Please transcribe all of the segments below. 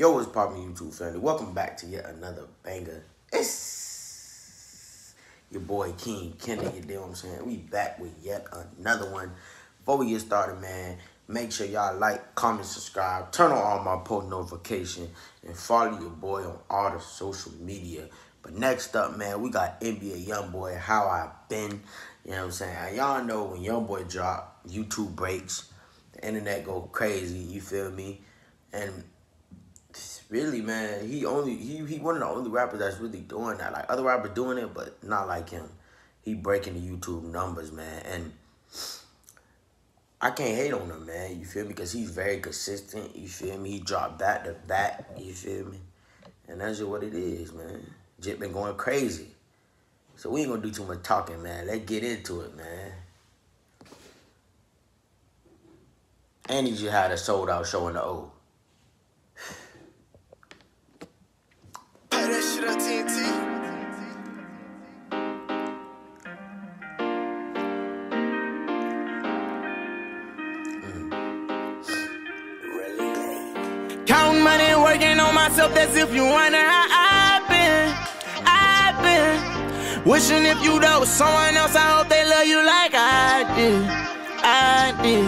poppin' YouTube family? Welcome back to yet another banger. It's your boy King Kenny, you know what I'm saying? We back with yet another one. Before we get started, man, make sure y'all like, comment, subscribe, turn on all my post notification, and follow your boy on all the social media. But next up, man, we got NBA YoungBoy, How I Been. You know what I'm saying? Y'all know when YoungBoy drop, YouTube breaks, the internet go crazy, you feel me? And really, man, he only he he one of the only rappers that's really doing that. Like other rappers doing it, but not like him. He breaking the YouTube numbers, man, and I can't hate on him, man. You feel me? Because he's very consistent. You feel me? He dropped back to back. You feel me? And that's just what it is, man. Jit been going crazy. So we ain't gonna do too much talking, man. Let's get into it, man. And he just had a sold out show in the O. myself as if you wonder how I've been. I've been wishing if you know someone else, I hope they love you like I did. I did.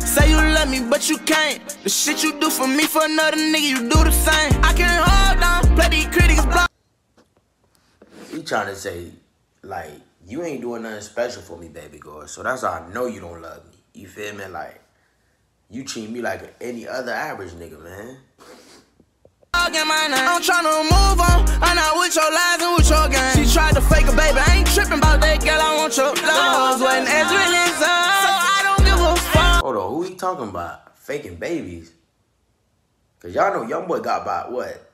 Say you love me, but you can't. The shit you do for me, for another nigga, you do the same. I can't hold on, play critics block. He trying to say, like, you ain't doing nothing special for me, baby girl. So that's how I know you don't love me. You feel me? Like, you treat me like any other average nigga, man. Again, my name. I'm tryna move on. I'm not with your lies and with your game. She tried to fake a baby. I ain't tripping about that girl. I want your love. Wasn't as real as. So I don't give a fuck. Hold on, who he talking about? Faking babies? Cause y'all know young boy got about what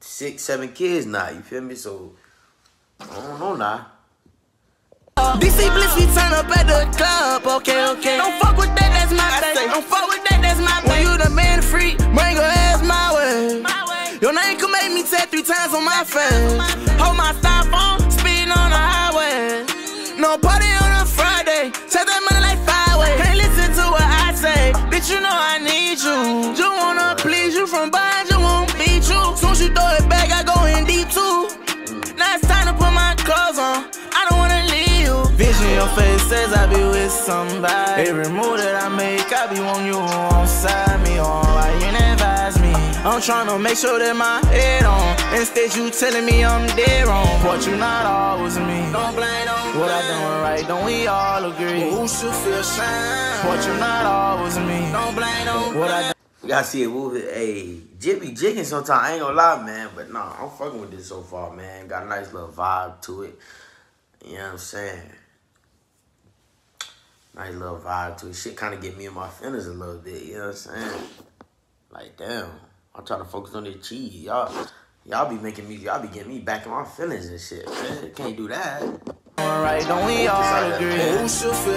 six, seven kids now. You feel me? So I don't know now. DC Bliss, we turn up at the club. Okay, okay. Don't fuck with that, that's my thing. Don't fuck you the man free, bring your ass my way. Your name could make me tap three times on my face. Hold my stop Vision your face says I be with somebody. Every move that I make, I be on you on side me on. Why you never advise me? I'm tryna make sure that my head on. Instead, you telling me I'm dead wrong. But you not always me. Don't blame, don't What I doing right, don't we all agree? Who should feel shame? But you not always me. Don't blame, don't What I We gotta see it move it. Hey, Jimmy jigging sometimes. I ain't gonna lie, man. But nah, I'm fucking with this so far, man. Got a nice little vibe to it. You know what I'm saying? Nice little vibe to it. Shit kind of get me in my feelings a little bit. You know what I'm saying? Like, damn. I'm trying to focus on the cheese. Y'all, y'all be making me, y'all be getting me back in my feelings and shit, man. Can't do that. Alright, don't we all agree? Who should feel?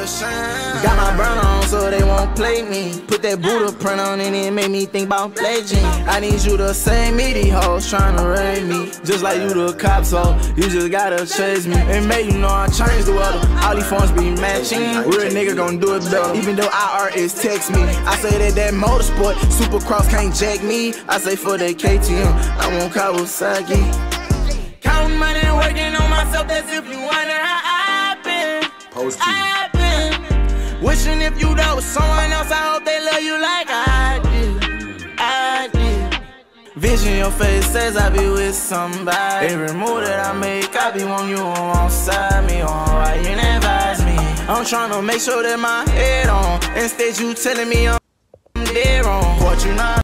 Got my burn on so they won't play me. Put that Buddha print on and it made me think about pledging. I need you to save me, these hoes trying to raid me. Just like you the cop, so you just gotta chase me. And make you know I changed the weather. All these phones be matching. Real nigga gon' do it better. Even though IRS text me, I say that that motorsport, Supercross can't jack me. I say for that KTM, I want Kawasaki. Vision your face says I be with somebody. Every move that I make, I be on you on side me on. Why you advise me? I'm trying to make sure that my head on. Instead, you telling me I'm dead wrong. What you not.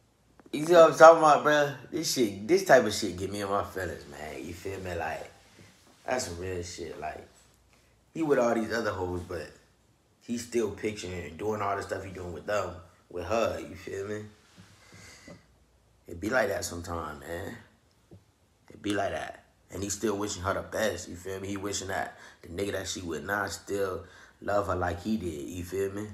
You see what I'm talking about, bro? This shit, this type of shit get me in my feelings, man. You feel me? Like, that's real shit. Like, he with all these other hoes, but he's still picturing and doing all the stuff he doing with them, with her. You feel me? It be like that sometime, man. It be like that. And he still wishing her the best, you feel me? He wishing that the nigga that she with now still love her like he did, you feel me?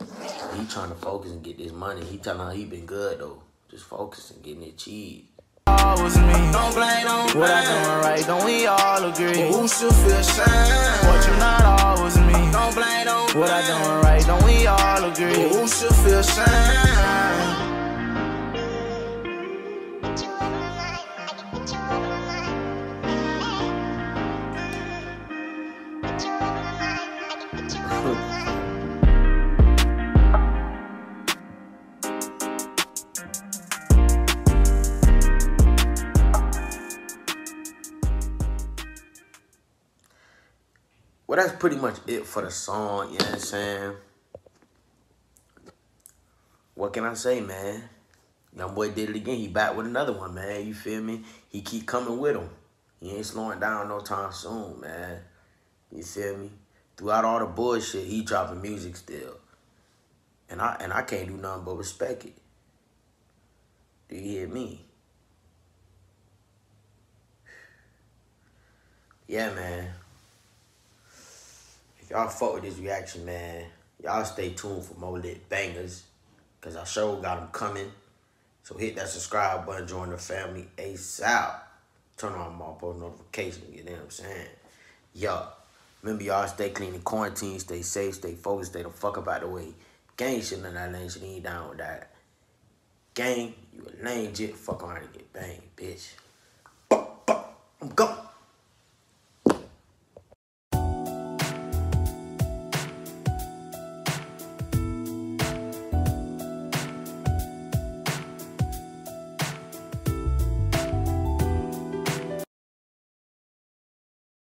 He trying to focus and get this money. He telling her he been good though. Just focus and getting it cheese. always me. Don't blame, don't What I doing right, don't we all agree? Who should feel shame? But you not always me. Don't blame, don't What I doing right, don't we all agree? Who should feel shame? That's pretty much it for the song, you know what I'm saying? What can I say, man? Young boy did it again. He back with another one, man. You feel me? He keep coming with him. He ain't slowing down no time soon, man. You feel me? Throughout all the bullshit, he dropping music still. And I and I can't do nothing but respect it. Do you hear me? Yeah, man. Y'all fuck with this reaction, man, y'all stay tuned for more lit bangers. Cause I sure got them coming. So hit that subscribe button, join the family ASAP. Turn on my post notifications, you know what I'm saying? Yo, remember y'all stay clean in quarantine, stay safe, stay focused, stay the fuck up out the way. Gang shit none that lame shit ain't down with that. Gang, you a lame jit, fuck around and get banged, bitch. I'm gone.